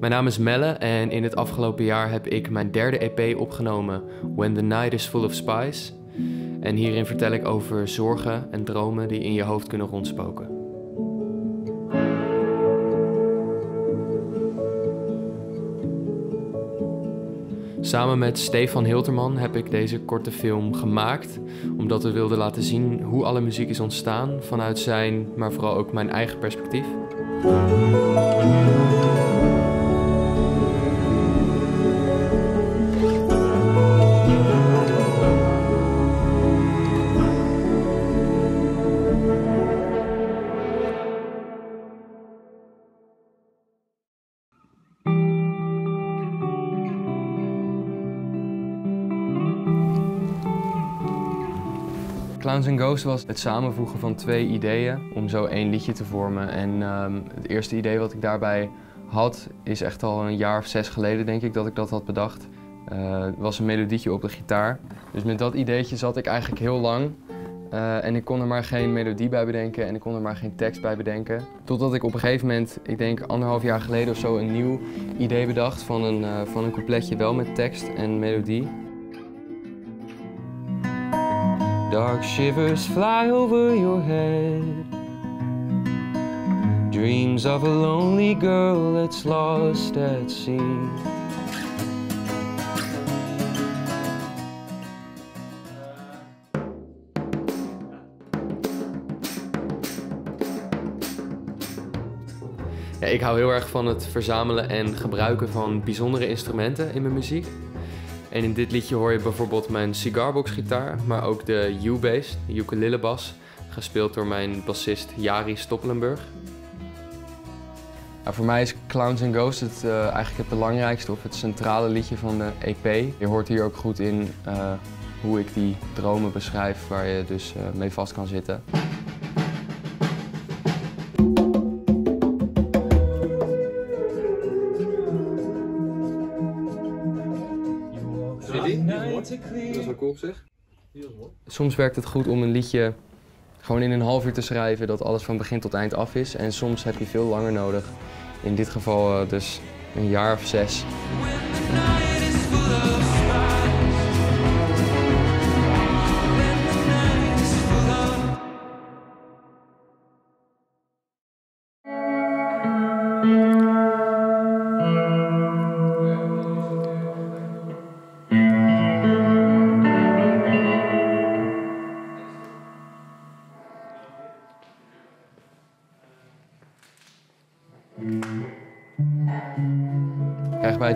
Mijn naam is Melle en in het afgelopen jaar heb ik mijn derde EP opgenomen, When the Night is Full of Spies. En hierin vertel ik over zorgen en dromen die in je hoofd kunnen rondspoken. Samen met Stefan Hilterman heb ik deze korte film gemaakt, omdat we wilden laten zien hoe alle muziek is ontstaan vanuit zijn, maar vooral ook mijn eigen perspectief. Clowns and Ghosts was het samenvoegen van twee ideeën om zo één liedje te vormen. En ehm, het eerste idee wat ik daarbij had is echt al een jaar of zes geleden denk ik dat ik dat had bedacht. Uh, was een melodietje op de gitaar. Dus met dat ideetje zat ik eigenlijk heel lang. Uh, en ik kon er maar geen melodie bij bedenken en ik kon er maar geen tekst bij bedenken. Totdat ik op een gegeven moment, ik denk anderhalf jaar geleden of zo, een nieuw idee bedacht van een, uh, van een coupletje wel met tekst en melodie. Dark shivers fly over your head. Dreams of a lonely girl that's lost at sea. Ja, ik hou heel erg van het verzamelen en gebruiken van bijzondere instrumenten in mijn muziek. En in dit liedje hoor je bijvoorbeeld mijn cigarbox gitaar, maar ook de U-bass, de ukulele bas, gespeeld door mijn bassist Jari Stoppelenburg. Voor mij is Clowns and Ghosts het, uh, eigenlijk het belangrijkste of het centrale liedje van de EP. Je hoort hier ook goed in uh, hoe ik die dromen beschrijf waar je dus uh, mee vast kan zitten. Dat is wel cool op zich. Soms werkt het goed om een liedje gewoon in een half uur te schrijven dat alles van begin tot eind af is. En soms heb je veel langer nodig. In dit geval uh, dus een jaar of zes.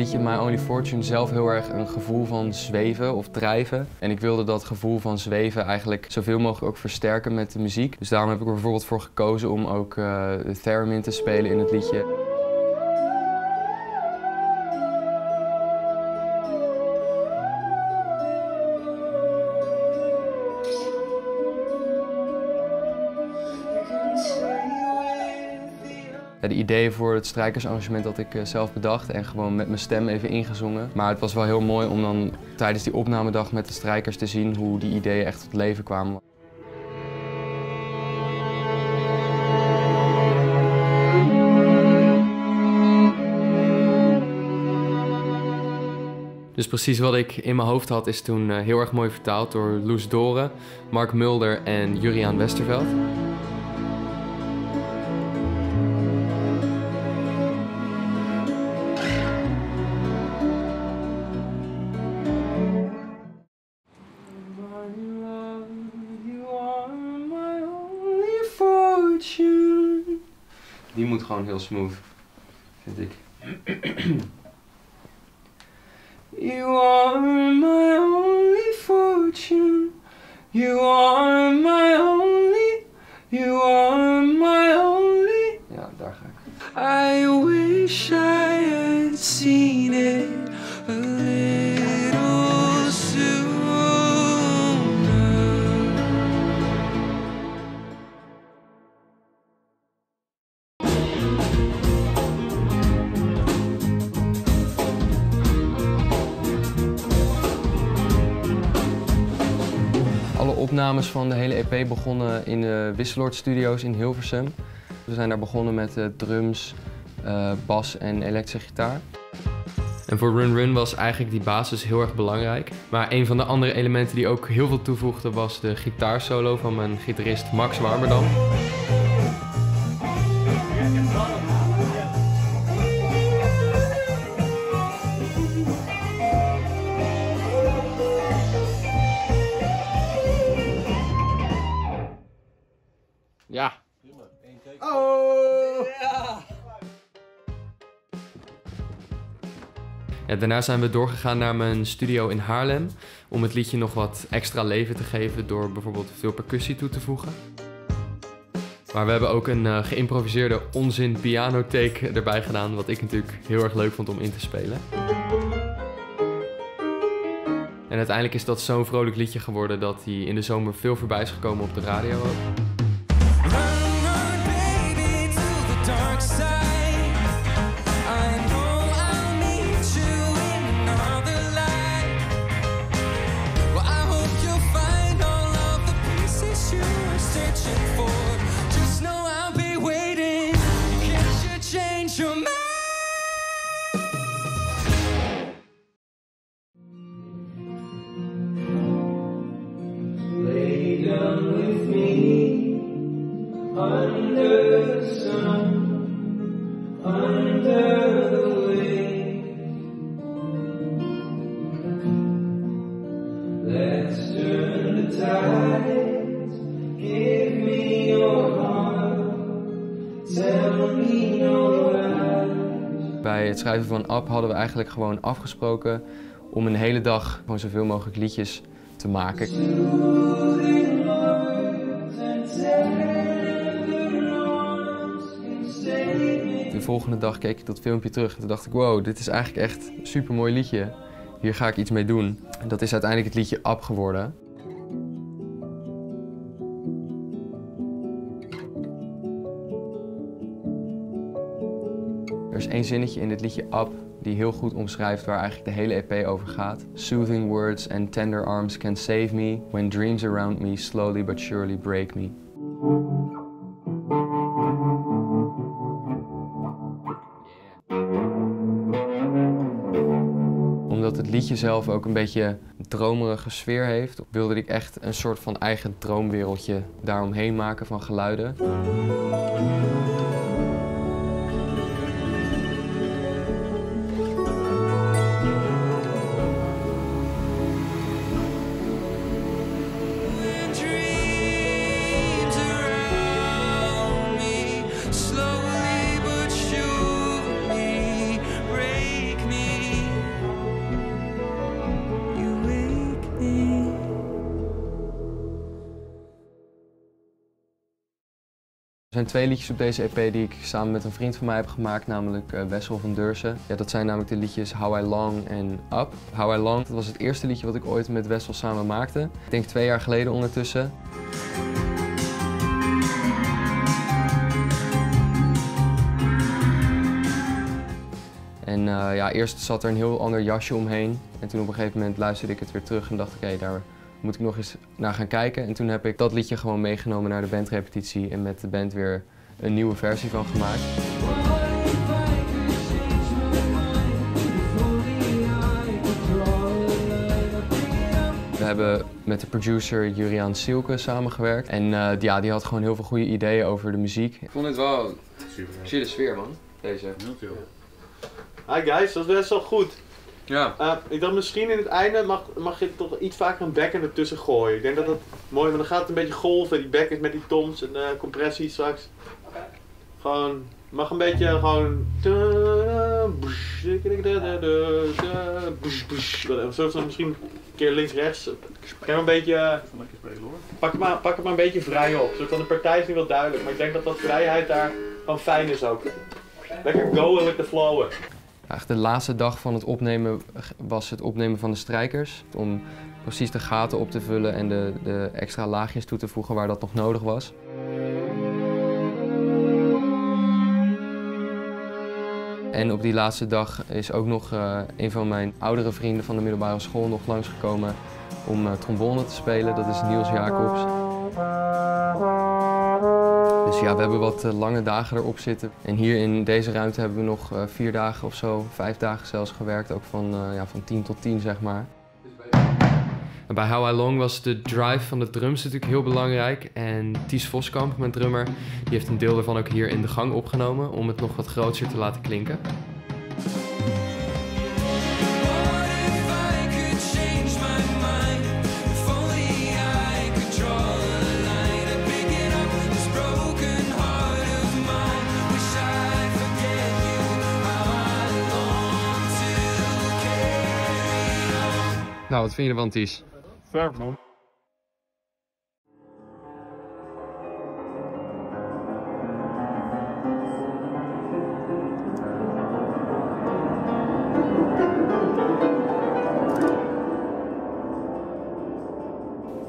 Liedje My Only Fortune zelf heel erg een gevoel van zweven of drijven. En ik wilde dat gevoel van zweven eigenlijk zoveel mogelijk ook versterken met de muziek. Dus daarom heb ik er bijvoorbeeld voor gekozen om ook uh, de theremin te spelen in het liedje. De ideeën voor het strijkersarrangement dat ik zelf bedacht en gewoon met mijn stem even ingezongen. Maar het was wel heel mooi om dan tijdens die opnamedag met de strijkers te zien hoe die ideeën echt tot leven kwamen. Dus precies wat ik in mijn hoofd had is toen heel erg mooi vertaald door Loes Doren, Mark Mulder en Juriaan Westerveld. Gewoon heel smooth, vind ik. You are opnames van de hele EP begonnen in de Wisseloord Studios in Hilversum. We zijn daar begonnen met uh, drums, uh, bas en elektrische gitaar. En voor Run Run was eigenlijk die basis heel erg belangrijk. Maar een van de andere elementen die ook heel veel toevoegde was de gitaarsolo van mijn gitarist Max Warmerdam. Daarna zijn we doorgegaan naar mijn studio in Haarlem om het liedje nog wat extra leven te geven door bijvoorbeeld veel percussie toe te voegen. Maar we hebben ook een uh, geïmproviseerde onzin pianotake erbij gedaan, wat ik natuurlijk heel erg leuk vond om in te spelen. En uiteindelijk is dat zo'n vrolijk liedje geworden dat hij in de zomer veel voorbij is gekomen op de radio Bij het schrijven van App hadden we eigenlijk gewoon afgesproken om een hele dag gewoon zoveel mogelijk liedjes te maken. Volgende dag keek ik dat filmpje terug en toen dacht ik, wow, dit is eigenlijk echt een super mooi liedje. Hier ga ik iets mee doen. En dat is uiteindelijk het liedje App geworden. Er is één zinnetje in dit liedje Up die heel goed omschrijft waar eigenlijk de hele EP over gaat. Soothing words and tender arms can save me when dreams around me slowly but surely break me. Omdat het liedje zelf ook een beetje een dromerige sfeer heeft, wilde ik echt een soort van eigen droomwereldje daaromheen maken van geluiden. Zijn twee liedjes op deze EP die ik samen met een vriend van mij heb gemaakt, namelijk uh, Wessel van Deursen. Ja, dat zijn namelijk de liedjes How I Long en Up. How I Long dat was het eerste liedje wat ik ooit met Wessel samen maakte. Ik denk twee jaar geleden ondertussen. En uh, ja, eerst zat er een heel ander jasje omheen. En toen op een gegeven moment luisterde ik het weer terug en dacht ik, hé, daar moet ik nog eens naar gaan kijken. En toen heb ik dat liedje gewoon meegenomen naar de bandrepetitie en met de band weer een nieuwe versie van gemaakt. We hebben met de producer Juriaan Sielke samengewerkt. En uh, ja, die had gewoon heel veel goede ideeën over de muziek. Ik vond het wel super. Chille sfeer man, deze. Heel. Hi guys, dat is best wel goed. Ja. Uh, ik dacht misschien in het einde mag, mag je toch iets vaker een bekken ertussen gooien. Ik denk dat dat mooi, want dan gaat het een beetje golven, die bekkens met die toms en uh, compressie straks. Okay. Gewoon, mag een beetje gewoon... Zo misschien een keer links-rechts. Kijk een beetje... Pak het, maar, pak het maar een beetje vrij op. Zodat de partij is niet wel duidelijk, maar ik denk dat dat vrijheid daar gewoon fijn is ook. Lekker go with the flow. Eigenlijk de laatste dag van het opnemen was het opnemen van de strijkers. Om precies de gaten op te vullen en de, de extra laagjes toe te voegen waar dat nog nodig was. En op die laatste dag is ook nog uh, een van mijn oudere vrienden van de middelbare school nog langsgekomen om uh, trombone te spelen. Dat is Niels Jacobs. Dus ja, we hebben wat eh, lange dagen erop zitten. En hier in deze ruimte hebben we nog eh, vier dagen of zo, vijf dagen zelfs gewerkt. Ook van, uh, ja, van 10 tot 10 zeg maar. Bij How I Long was de drive van de drums natuurlijk heel belangrijk. En Ties Voskamp, mijn drummer, die heeft een deel daarvan ook hier in de gang opgenomen om het nog wat groter te laten klinken. Nou, wat vind je ervan, Ties? Man.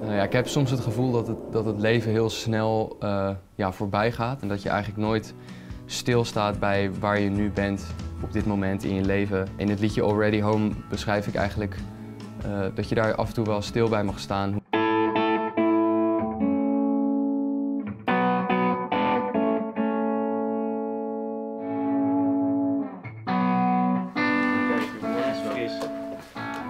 Nou ja, ik heb soms het gevoel dat het, dat het leven heel snel uh, ja, voorbij gaat. En dat je eigenlijk nooit stilstaat bij waar je nu bent op dit moment in je leven. In het liedje Already Home beschrijf ik eigenlijk uh, dat je daar af en toe wel stil bij mag staan.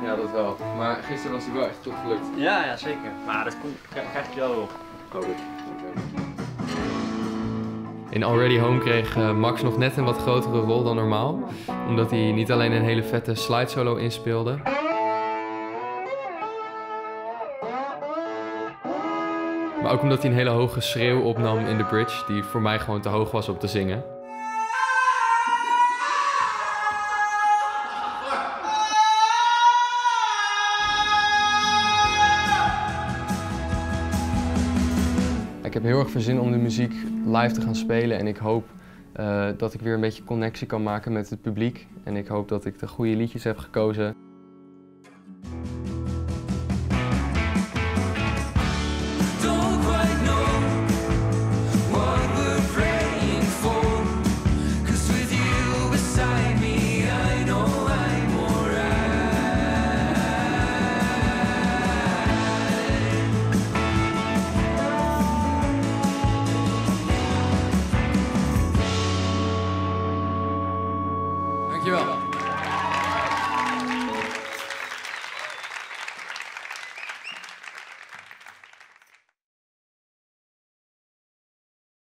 Ja, dat wel. Maar gisteren was hij wel echt toch gelukt. Ja, ja, zeker. Maar dat komt, krijg je wel op. Oh, In Already Home kreeg uh, Max nog net een wat grotere rol dan normaal. Omdat hij niet alleen een hele vette slide solo inspeelde. Ook omdat hij een hele hoge schreeuw opnam in de bridge, die voor mij gewoon te hoog was om te zingen. Ik heb heel erg veel zin om de muziek live te gaan spelen en ik hoop uh, dat ik weer een beetje connectie kan maken met het publiek. En ik hoop dat ik de goede liedjes heb gekozen.